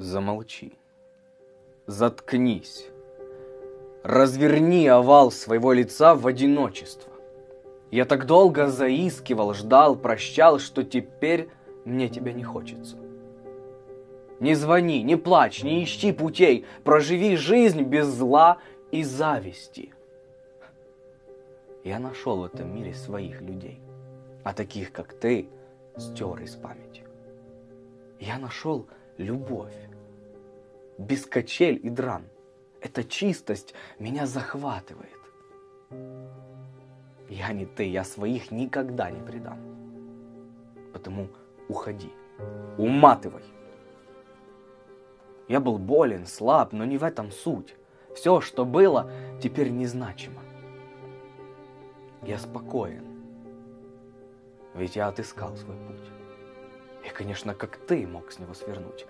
Замолчи. Заткнись. Разверни овал своего лица в одиночество. Я так долго заискивал, ждал, прощал, что теперь мне тебя не хочется. Не звони, не плачь, не ищи путей, проживи жизнь без зла и зависти. Я нашел в этом мире своих людей, а таких, как ты, стер из памяти. Я нашел любовь, без качель и драм. Эта чистость меня захватывает. Я не ты, я своих никогда не предам. Потому уходи, уматывай. Я был болен, слаб, но не в этом суть. Все, что было, теперь незначимо. Я спокоен, ведь я отыскал свой путь. И, конечно, как ты мог с него свернуть.